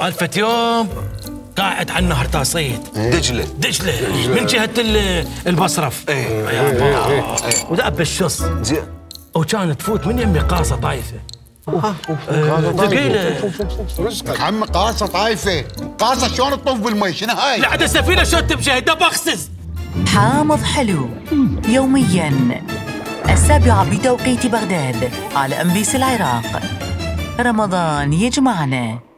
الفت يوم قاعد على النهر تاصيد دجلة. دجلة. من جهة البصرف. اي إيه. إيه. إيه. ودأب الشص. زين. وكانت تفوت من يمي قاصة طايفة. ثقيله رزقك عمي قاصة طايفة. قاصة شلون تطوف بالمي؟ شنو هاي؟ لا عاد السفينة شلون تمشي؟ هيدا بخسس حامض حلو. يوميا. السابعة بتوقيت بغداد على أم بي سي العراق. رمضان يجمعنا.